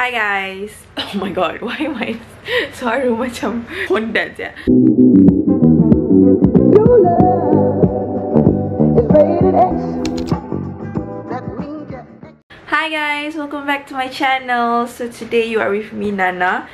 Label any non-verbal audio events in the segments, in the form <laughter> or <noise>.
Hi guys. <laughs> Oh my god, why am I suara macam Honda je? Hi guys, welcome back to my channel. So today you are with me Nana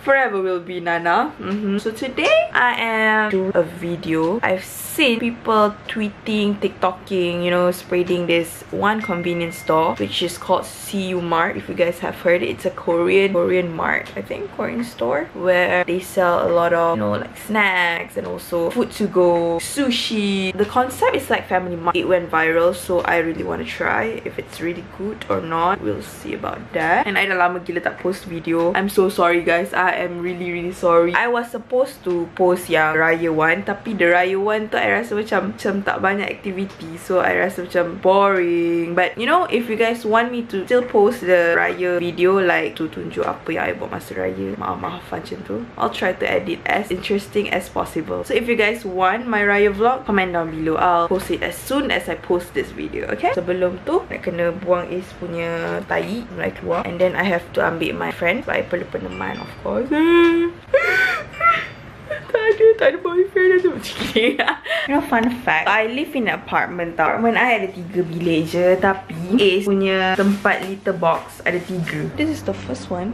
forever will be Nana. Mm -hmm. So today I am doing a video. I've seen people tweeting, TikToking, you know, spreading this one convenience store which is called CU Mart. If you guys have heard it, it's a Korean Korean mart, I think, Korean store where they sell a lot of, you know, like snacks and also food to go, sushi. The concept is like family mart. It went viral, so I really want to try if it's really good or not. We'll see about that. And I dah lama gila tak post video. I'm so sorry guys. I am really really sorry I was supposed to post yang Raya 1 Tapi the Raya 1 tu I rasa macam Macam tak banyak activity. So I rasa macam boring. But you know if you guys want me to still post the Raya video Like to tunjuk apa yang I buat masa Raya Maaf-maaf macam tu I'll try to edit as interesting as possible. So if you guys want my Raya vlog Comment down below. I'll post it as soon as I post this video Okay? Sebelum tu Nak kena buang Is punya tai Mulai keluar. And then I have to ambil my friend So I perlu peneman of course <laughs> Tak ada, tak ada boyfriend tu. <laughs> Macam ni You know fun fact. I live in an apartment tau. Apartment I ada tiga bilik je Tapi Ace punya tempat litter box ada tiga. This is the first one.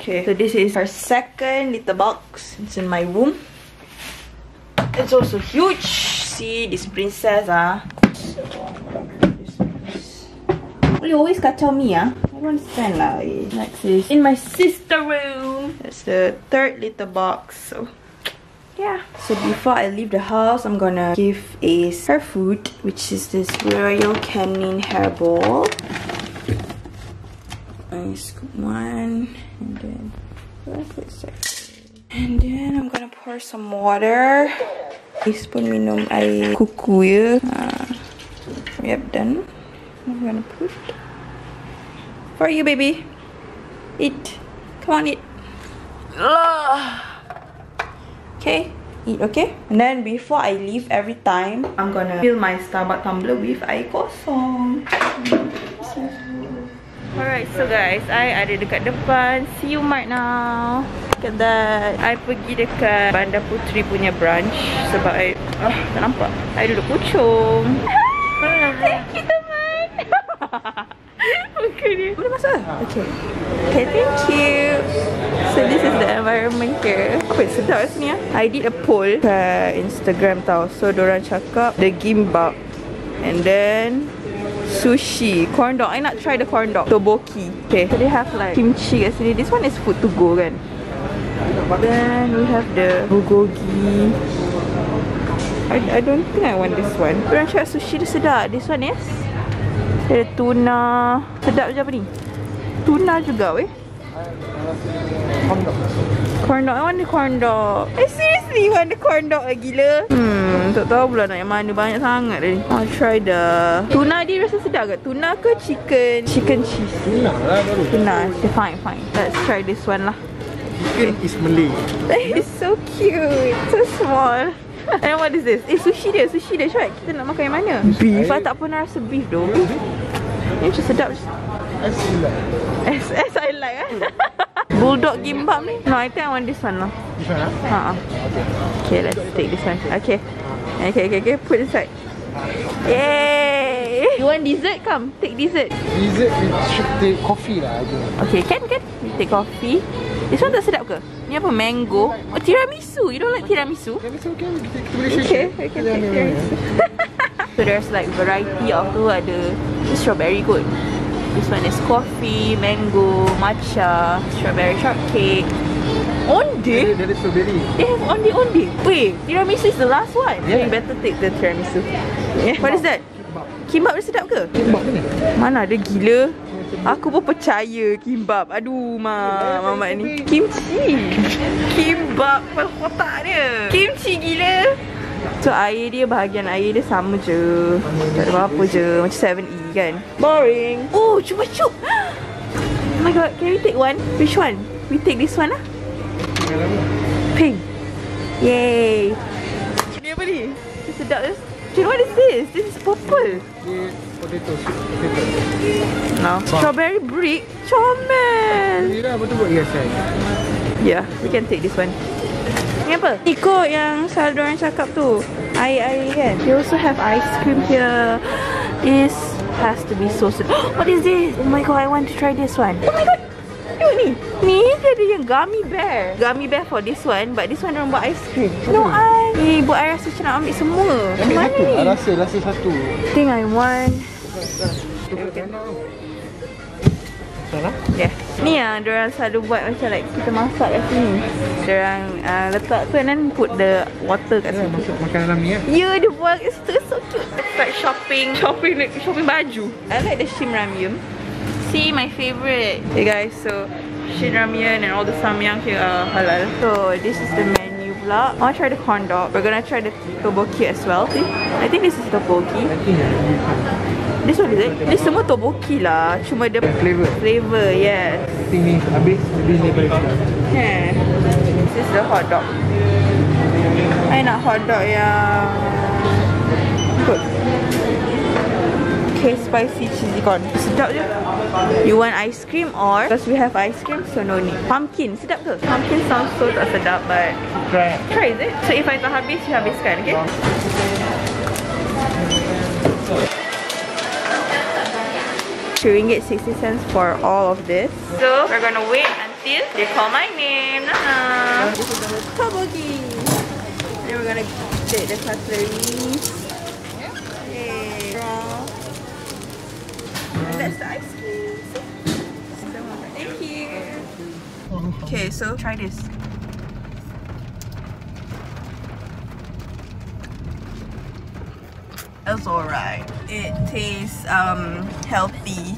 Okay, so this is our second litter box. It's in my room. It's also huge. See, this princess ah. You always kacau me ah. Understand lah. Next is in my sister room. That's the third little box. So yeah. So before I leave the house, I'm gonna give Ace her food, which is this Royal Canin hairball. I scoop one and then and then I'm gonna pour some water. Pun minum air kuku ya. We have done. I'm gonna put for you, baby. Eat. Come on, eat. Okay, eat, okay? And then before I leave every time, I'm gonna fill my Starbucks tumbler with air kosong. Alright, so guys, I ada dekat depan See you Mart now. Look at that. I pergi dekat Bandar Putri punya branch sebab I uh, tak nampak. I duduk pucung. <laughs> Thank you, Okay <laughs> dia Boleh masuk lah? Okay. Okay thank you. So this is the environment here. Apa yang sedap sini ah? I did a poll Kat Instagram tau. So diorang cakap The gimbap And then Sushi. Corn dog. I nak try the corn dog. Toboki. Okay. So they have like Kimchi kat sini. This one is food to go kan? Then we have the Bulgogi. I, I don't think I want this one. Diorang cakap sushi dia sedap. This one yes ada tuna. Sedap je apa ni? Tuna juga weh. Corn dog. Corn dog I want the corn dog? Eh seriously want the corn dog lagi gila. Hmm Tak tahu pula nak yang mana. Banyak sangat ni. I'll try the Tuna dia rasa sedap ke? Tuna ke chicken? Chicken cheese. Tuna lah baru. Tuna. Okay, Fine fine. Let's try this one lah. Chicken is Malay. <laughs> That is so cute. So small <laughs> And what is this? Eh sushi dia, sushi dia Syed Kita nak makan yang mana? Beef, I tak pernah rasa beef tu Ini macam sedap. S I like S, S I like eh? <laughs> Bulldog gimbap ni? No, I think I want this one lah. This one lah? Okay. okay, let's take this one. Okay. Okay, okay, okay. Put inside. Yay You want dessert? Come, take dessert Dessert, we should take coffee lah Okay, can, can We take coffee This one tak sedap ke? Ni apa? Mango? Oh, tiramisu. You don't like tiramisu? Tiramisu, okay. Kita Okay, we can take tiramisu. so there's like variety of tu ada strawberry kot. This one is coffee, mango, matcha, strawberry shortcake. Onde? There is strawberry. They have onde onde. Wait, tiramisu is the last one. Yeah. So you better take the tiramisu. Yeah. What is that? Kimbap dia sedap ke? Kimbap ni. Mana ada gila. Aku pun percaya kimbap. Aduh, ma, mamat ni. Kimchi. Kimbap kepala kotak dia. Kimchi gila. So air dia bahagian air dia sama je. Tak ada apa-apa je. Macam 7E kan. Boring. Oh, cuba cup. Oh my god, can we take one? Which one? We take this one lah. Pink. Yay. Ni apa ni? Sedap je. What is this? This is purple. This Potato, potato. No. Strawberry brick. Comel. Betul buat. Yeah, we can take this one. Ni apa? Ikut yang selalu orang cakap tu. Air-air kan. They also have ice cream here. This has to be so sweet. <gasps> What is this? Oh my god, I want to try this one. Oh my god. Tengok ni. Ni dia ada yang gummy bear. Gummy bear for this one. But this one orang buat ice cream. No, I. Ni buat I rasa macam nak ambil semua. Ambil Mana satu. ni? Ah, Rasa, rasa satu. think I want. Salah? Yeah. Ni yang diorang selalu buat macam like kita masak kat sini. Diorang uh, letak tu and then put the water kat Ya, sini. masuk makanan dalam ni lah. Ya, dia buat it's so, so cute. It's like shopping, shopping, like shopping baju. I like the Shin Ramyun. See, my favorite. Hey guys, so Shin Ramyun and all the samyang here are halal. So this is the menu pula. I want to try the corn dog. We're gonna try the tteokbokki as well. See, I think this is tteokbokki. I think yang ni kan. This one is it? This semua tteokbokki lah. Cuma the Flavor. flavor, yes. I think ni habis, habis dia. Yeah. This is the hot dog. I nak hot dog yang good. Okay, spicy cheesy corn. Sedap je. You want ice cream or because we have ice cream so no need. Pumpkin, sedap ke? Pumpkin sounds so tak sedap but Try. try is it? So if I tak habis, you habiskan, okay? Two ringgit sixty cents for all of this. So we're gonna wait until they call my name. Nana. This is the tteokbokki. Then we're gonna take the cutleries. Yay. Draw. And that's the ice cream. Okay, so try this. It's alright. It tastes um healthy.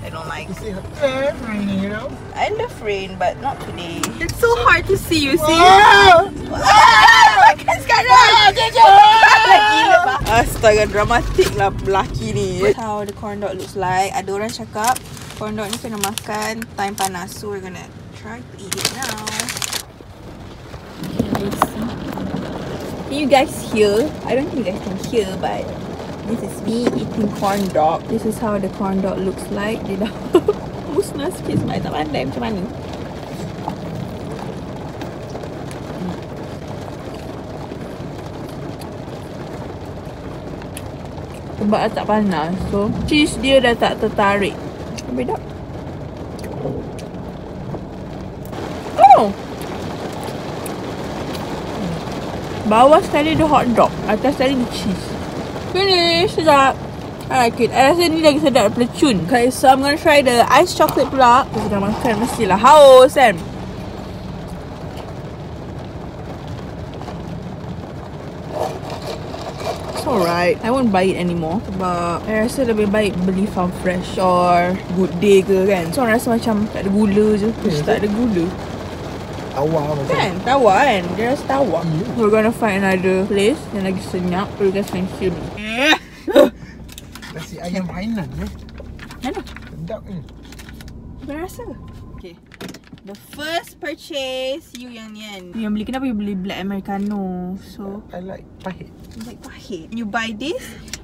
I don't like. You see, eh, rainy, you know? I love rain, but not today. It's so hard to see. You see? Wow! Ah, makan sekarang. Lagi lepas. Astaga, dramatik lah lelaki ni. How the corn dog looks like. Ada orang cakap corn dog ni kena makan time panas. So we're gonna try to eat it now. Can you guys hear? I don't think you guys can hear, but this is me eating corn dog. This is how the corn dog looks like. Dia dah musnah sikit sebab tak pandai macam mana. Sebab dah tak panas So cheese dia dah tak tertarik Beda Oh Bawah sekali dia hot dog Atas sekali dia cheese Finish Sedap I like it I rasa ni lagi sedap daripada cun Okay so I'm gonna try the ice chocolate pula Kita sedang makan mestilah haus kan It's alright. I won't buy it anymore. Sebab I rasa lebih baik beli farm fresh or good day ke kan. So I rasa macam tak ada gula je. Terus tak ada gula. Awal macam Kan? Tawa kan? Dia rasa tawa. Ya. We're gonna find another place yang lagi senyap. You guys can hear me. Nasi ayam Hainan eh. Mana? Sedap ni. Apa rasa? Okay. The first purchase you yang ni kan. You yang beli kenapa you beli black americano? So I like pahit. like pahit. You buy this,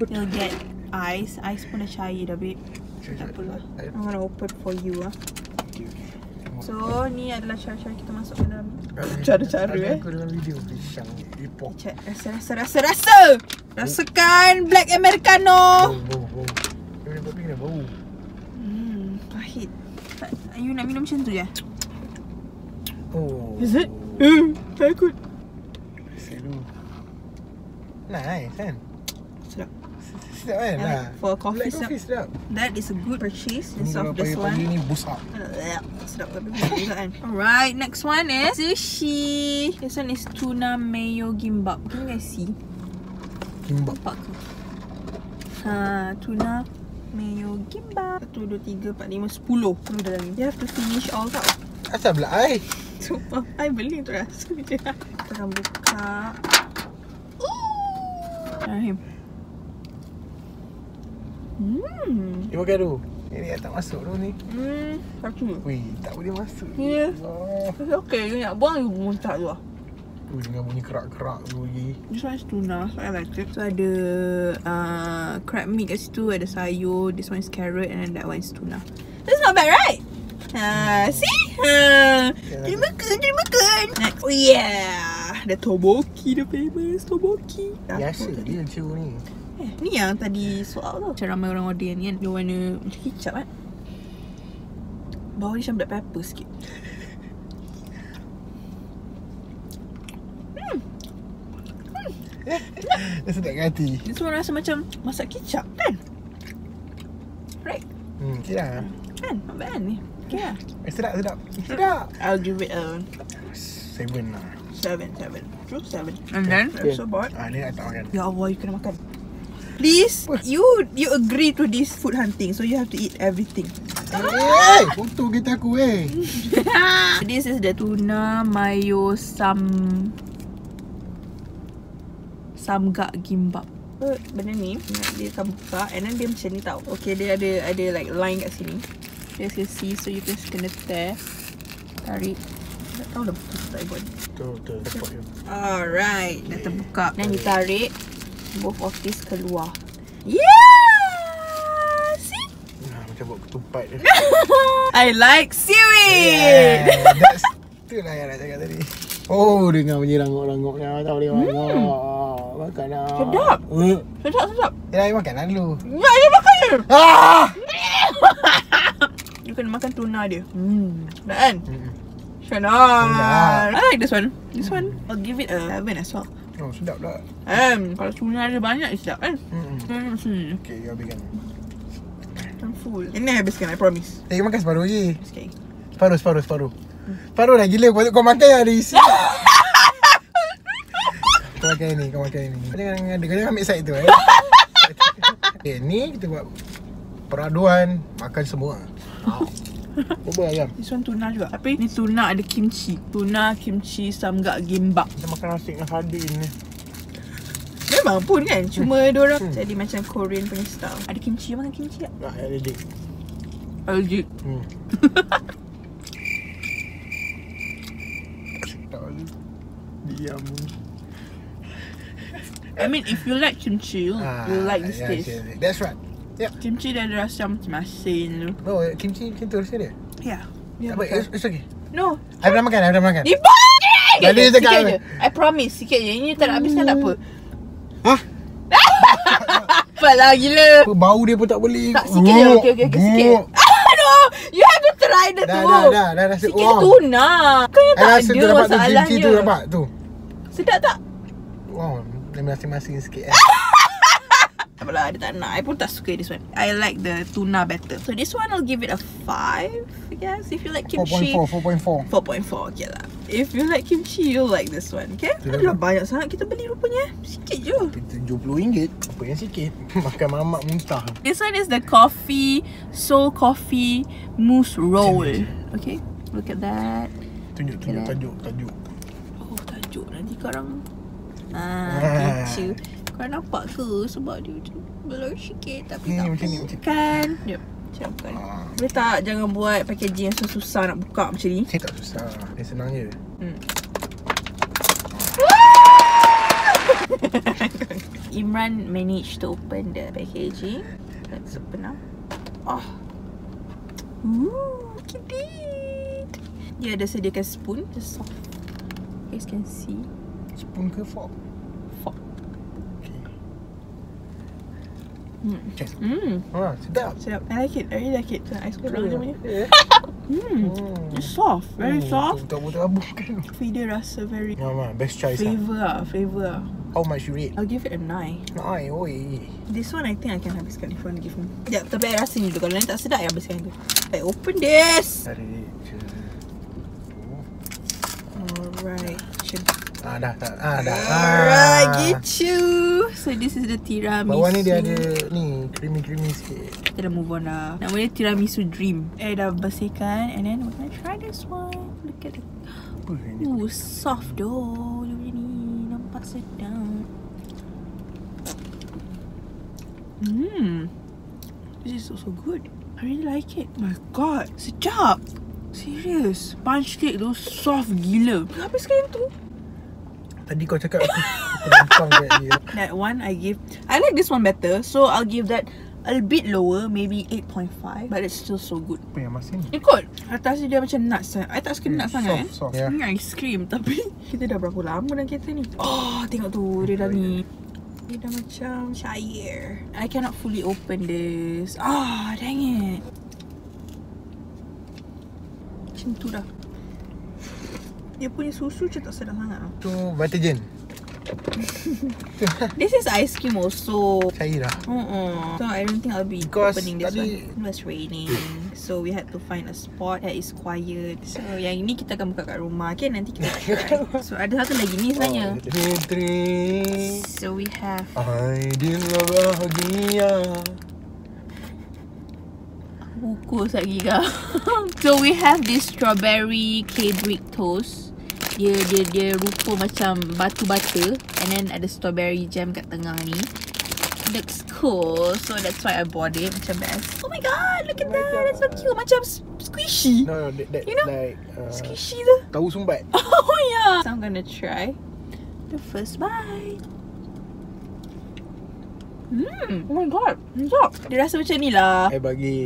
you'll get ice. Ice pun dah cair dah babe. Tak apalah. I'm gonna open for you ah. So ni adalah cara-cara kita masuk ke dalam Cara-cara, Ada eh. aku dalam video Pisang Ipok Cek rasa rasa rasa rasa! Rasakan black americano! Bau bau bau. Dia boleh kena bau. Hmm pahit. Tak, You nak minum macam tu je? Oh. Is it? Hmm takut. Rasa dulu Nice kan Sedap kan like Nah. for coffee Black coffee sedap That is a good purchase Ini Instead of this one ni boost up Sedap tapi juga kan <laughs> Alright next one is Sushi This one is tuna mayo gimbap Can you guys see? Nampak ke? Ha, tuna mayo gimbap. 1, 2, 3, 4, 5, 10. 10 dalam ni. You have to finish all tau. Asal belah ai Sumpah, I beli tu rasa je. Kita akan buka. Rahim. Hmm. Makan tu Ini tak masuk tu ni Hmm. Satu. Wih tak boleh masuk Ya. Oh Tapi okey, you nak buang, you muntah tu lah. Ui, dengan bunyi kerak-kerak tu lagi. This one is tuna, so I like it. So ada uh, crab meat kat situ, ada sayur. This one is carrot and then that one is tuna. That's not bad, right? Uh, see? Uh, jadi makan, jadi makan. Next. Oh yeah. The toboki, the famous toboki. Biasa dia macam ni. Eh, ni yang tadi soal tu. Macam ramai orang order ni kan. Dia warna macam kicap kan. Bawah dia macam black pepper sikit. <laughs> Dia sedap kat hati. Dia semua rasa macam masak kicap kan? Right? Hmm, okey lah. Kan? Not bad ni. Okay lah. Eh, sedap, sedap. Sedap. I'll give it a Seven lah. 7, 7. True 7. And then, I'm so bored. Ah, dia nak tak makan. Ya Allah, you kena makan. Please, you you agree to this food hunting, so you have to eat everything. Eh, foto kita aku eh. <laughs> this is the tuna mayo sam samgak gimbap. So, benda ni dia akan buka and then dia macam ni tau. Okay, dia ada ada like line kat sini. You can see so you just kena tear. Tarik. Tak tahu dah betul tak buat. Tu, tu, support you. Alright, dah terbuka. Dan ditarik both of this keluar. Yeah! See? Nah, macam buat ketupat je. <laughs> I like seaweed. Yeah, that's tu lah yang nak cakap tadi. Oh, dengar bunyi rangok-rangoknya. Tak boleh makan. Makan lah. Sedap. Uh. Sedap, sedap. Ya, you makan lah dulu. Ya, dia makan. Ah! <laughs> You kena makan tuna dia. Hmm. Sedap kan? Hmm. Sedap. I like this one. This one, I'll give it a 7 as well. Oh, sedap tak? Um, kalau tuna ada banyak, sedap kan? Hmm. Hmm. hmm. Okay, you habiskan. I'm full. Ini habiskan, I promise. Eh, makan separuh kidding. Separuh, separuh, separuh. Separuh dah gila. Kau, kau makan yang ada isi. <laughs> kau makan ni, kau makan ni. Kau jangan ada, kau jangan ambil side tu eh. okay, <laughs> ni kita buat peraduan makan semua. Cuba ayam. This one tuna juga. Tapi ni tuna ada kimchi. Tuna, kimchi, samgak, gimbap. Kita makan nasi dengan sardin ni. Memang pun kan Cuma hmm. orang Hmm. Jadi macam Korean punya style Ada kimchi Makan kimchi tak? <laughs> Tak, ada dik. Allergic Hmm. Diam. I mean if you like kimchi You, Ah, you like this yeah, taste. That's right. Yep. Kimchi dia ada rasa macam masin tu Oh, kimchi macam tu rasa dia. Ya Tak apa, it's, it's okay. No I pernah makan, I pernah makan. Ni banyak Tadi je, dia cakap Sikit apa? je I promise Sikit je Ini tak nak habiskan tak apa Hah? <laughs> Cepat lah gila bau dia pun tak boleh. Tak sikit je Okay okay, okay sikit <laughs> You have to try the Dah, tu dah, dah, dah rasa. Sikit wow. tuna Kau yang tak rasa ada tu dapat tu masalahnya kimchi tu dapat tu. Sedap tak? Wow, dia masing-masing sikit eh. <laughs> Tak apalah, dia tak nak. I pun tak suka this one. I like the tuna better. So this one I'll give it a 5, I guess. If you like kimchi. 4.4, 4.4. 4.4, okay lah. If you like kimchi, you'll like this one, okay? Adalah tak? banyak sangat kita beli rupanya. Sikit je. RM70, apa yang sikit? <laughs> Makan mamak muntah. This one is the coffee, soul coffee mousse roll. Okay, look at that. Tunjuk, tunjuk, tajuk, tajuk. Oh, tajuk nanti korang. Ah, Ah. lucu. Korang nampak ke sebab dia macam blur sikit tapi Ni, tak macam ni, apa. macam ni. Kan? Jom. Macam kan. Ah, Boleh tak jangan buat packaging yang susah-susah nak buka macam ni? saya tak susah. Dia senang je. Hmm. <laughs> Imran managed to open the packaging. Let's open up. Oh. Ooh, look at it. Dia ada sediakan spoon. Just soft. You guys can see. Spoon ke fork? Fork. Okay. Hmm. Hmm. Ah, sedap. Sedap. I like it. I really like it. Kurang je punya. <laughs> Eh. Hmm. Hmm. It's soft. Very Hmm, soft. Betul-betul abuk kan. Tapi dia rasa very Ya, man, best choice lah. flavor lah. Flavor lah. How much you rate? I'll give it a 9. Ay, oi. This one I think I can habiskan if you want to give me. Sekejap, tapi I rasa ni dulu. Kalau ni tak sedap, I habiskan tu. I open this. Tarik je. Alright. Ah, dah, tak. Ah, dah. Alright, Ah. gitu. So this is the tiramisu. Bawah ni dia ada ni, creamy-creamy sikit. Kita dah move on dah. Nama dia tiramisu dream. I dah bersihkan and then we're gonna try this one. Look at it. Ooh, soft doh. Dia macam ni. Nampak sedap. Hmm. This is also good. I really like it. My god. Sedap. Serious. Punch cake tu soft gila. Habiskan yang tu. Tadi kau cakap aku kat dia <laughs> That one I give I like this one better So I'll give that A bit lower Maybe 8.5 But it's still so good. Apa yang masih ni? Ikut. Atas dia macam nuts eh. I tak suka nuts sangat eh. Soft, soft Ya. Ni ice cream <laughs> Tapi Kita dah berapa lama dalam kereta ni? Oh tengok tu Dia dah ni. Dia dah macam Cair. I cannot fully open this. Ah oh, dang it. Macam tu dah Dia punya susu macam tak sedap sangat tau. Tu Vitagen <laughs> This is ice cream also Cair dah Uh-uh. So I don't think I'll be Because opening this tadi- one. It was raining, so we had to find a spot that is quiet. So yang ini kita akan buka kat rumah. Okay, nanti kita <laughs> try. so ada satu lagi ni sebenarnya. Fitri So we have Aidillah bahagia buku lagi kah? <laughs> so we have this strawberry K-brick toast. Dia dia dia rupa macam batu bata and then ada strawberry jam kat tengah ni. Looks cool. So that's why I bought it. Macam best. Oh my god, look at that. That's so cute. Macam squishy. No no that, that You know, like uh, Squishy tu. Tahu sumbat <laughs> Oh yeah. So I'm gonna try the first bite. Hmm. Oh my god. Sedap. Dia rasa macam ni lah. I bagi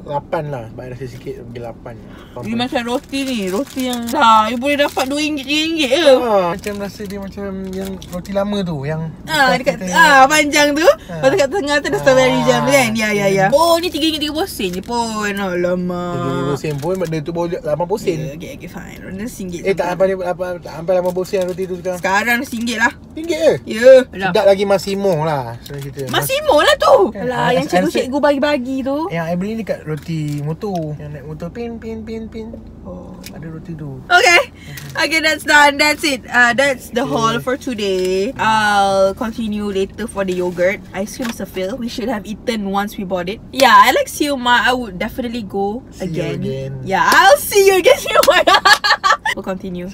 8 lah Sebab I rasa sikit bagi 8 Dia macam roti ni. Roti yang lah. You boleh dapat RM2 RM3 je. Ah, macam rasa dia macam yang roti lama tu yang Ah, bekas dekat kita- ah panjang tu. Lepas tu kat tengah tu ada strawberry Ah. jam kan. Ya ya ya. Oh ni RM3.30 sen je pun. Alamak. Jadi sen pun dia tu baru 80 sen. Yeah, okay, okay, fine. Dia RM1. Eh tak sampai apa tak sampai 80 sen roti tu sekarang. Sekarang RM1 lah. Ringgit je. Ya. Yeah. Sedap lagi Massimo lah senang cerita. Massimo lah tu. Kan? Alah, Ah, yang cikgu-cikgu bagi-bagi tu. Yang I beli ni kat roti motor. Yang naik motor pin pin pin pin. Oh. Ada roti tu. Okay. Okay, that's done. That's it. Uh, that's the haul for today. I'll continue later for the yogurt. Ice cream is a fill. We should have eaten once we bought it. Yeah, I like siuma. I would definitely go See you again. again. Yeah, I'll see you again. <laughs> siuma. we'll continue.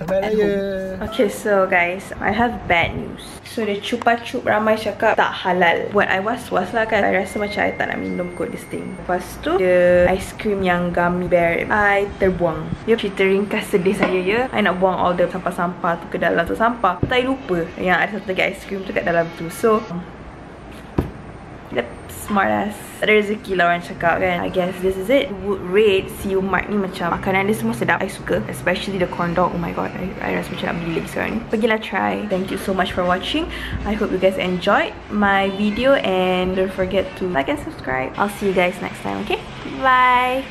Okay, so guys, I have bad news. So the chupa chup ramai cakap tak halal. Buat I was-was lah kan. I rasa macam I tak nak minum kot this thing. Lepas tu, the ice cream yang gummy bear, I terbuang. Dia cerita ringkas sedih saya ya. I nak buang all the sampah-sampah tu ke dalam tu sampah. Tapi lupa yang ada satu lagi ice cream tu kat dalam tu. So, Yep, smart ass Ada rezeki lah orang cakap kan. I guess this is it. Would rate Siu Mart ni macam Makanan dia semua sedap. I suka Especially the corn dog Oh my god I, I rasa macam nak beli lagi sekarang ni. Pergilah try. Thank you so much for watching. I hope you guys enjoyed my video And don't forget to like and subscribe. I'll see you guys next time okay? Bye